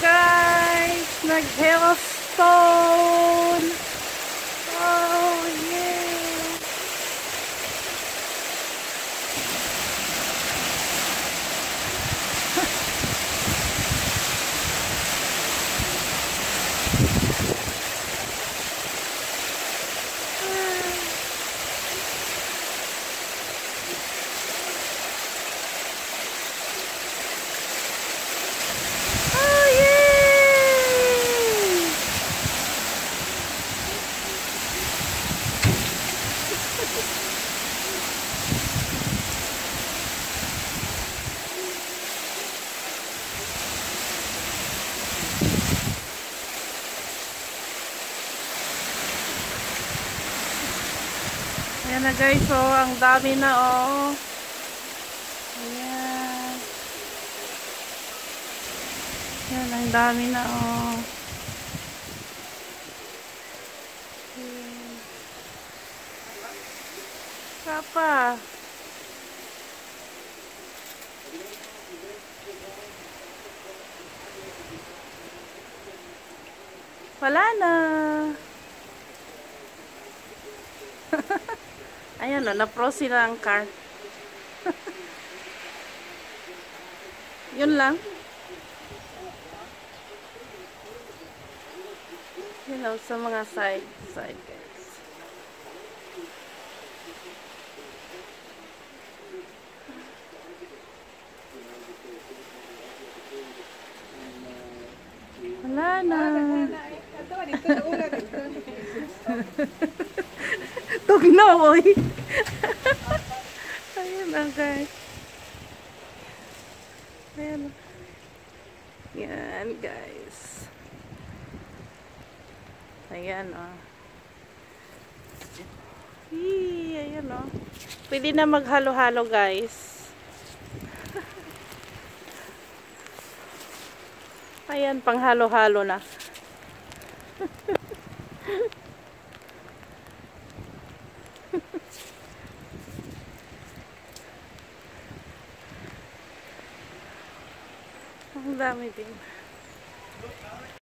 guys! Nag-hailstone! Ayan na guys, oh, ang dami na oh. Ayan. Ayan, ang dami na oh. Ayan. Papa. Wala na. Ayan o, na-frozen na ang car. Yun lang. Yun lang sa mga side, side guys. Wala na. Tugnaw, oy. Ayan lang, guys. Ayan. Yan, guys. Ayan, oh. Hii, ayan, oh. Pwede na maghalo-halo, guys. Ayan, panghalo-halo na. দামি ডিম